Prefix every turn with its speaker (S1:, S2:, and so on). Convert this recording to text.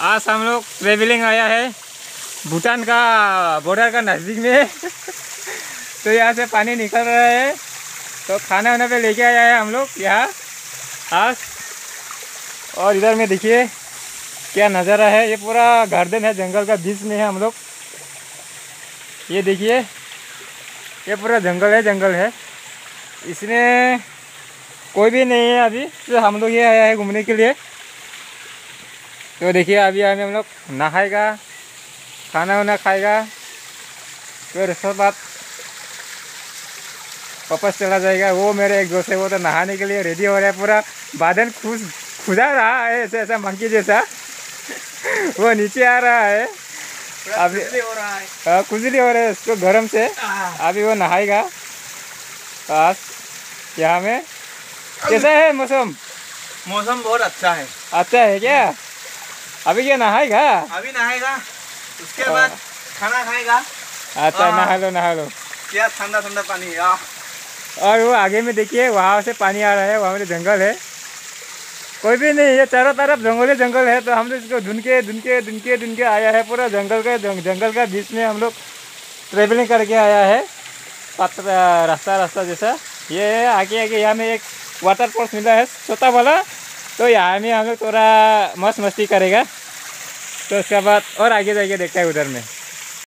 S1: आज हम लोग ट्रेवलिंग आया है भूटान का बॉर्डर का नज़दीक में। तो यहाँ से पानी निकल रहा है। तो खाना वाना पे लेके आया है हम लोग यहाँ। आज और इधर में देखिए, क्या नज़ारा है। ये पूरा गार्डन है, जंगल का बीच में है हम लोग। ये देखिए, ये पूरा जंगल है जंगल है। इसमें कोई भी नहीं है अभी। तो हम लोग ये आया है घूमने के लिए। तो देखिए अभी हमें हम लोग नहाएगा खाना वाना खाएगा फिर उसके बाद वापस चला जाएगा। वो मेरे एक दोस्त है वो तो नहाने के लिए रेडी हो रहा है पूरा बादल खुश खुदा रहा है ऐसा ऐसा मंकी जैसा। वो नीचे आ रहा है। अभी
S2: हो रहा है।
S1: हाँ, खुजली हो रहा है उसको गर्म से। अभी वो नहाएगा। आज यहाँ में कैसा है मौसम?
S2: मौसम बहुत अच्छा है।
S1: अच्छा है क्या? अभी ये नहाएगा?
S2: अभी नहाएगा। उसके बाद खाना खाएगा।
S1: अच्छा
S2: हाँ।
S1: नहा लो नहा लो।
S2: क्या ठंडा ठंडा पानी
S1: और वो आगे में देखिए वहाँ से पानी आ रहा है वहाँ में जंगल है। कोई भी नहीं ये चारों तरफ़ जंगल ही जंगल है तो हम लोग इसको ढूंढ के ढूंढ के ढूंढ के ढूंढ के आया है पूरा जंगल का जंग, जंगल का बीच में हम लोग ट्रेवलिंग करके आया है। पत्र रास्ता रास्ता जैसा। ये आगे आगे यहाँ में एक वाटर फॉल्स मिला है छोटा वाला। तो यहाँ में हम लोग थोड़ा मस्त मस्ती करेगा। तो उसके बाद और आगे जाके देखते हैं उधर में।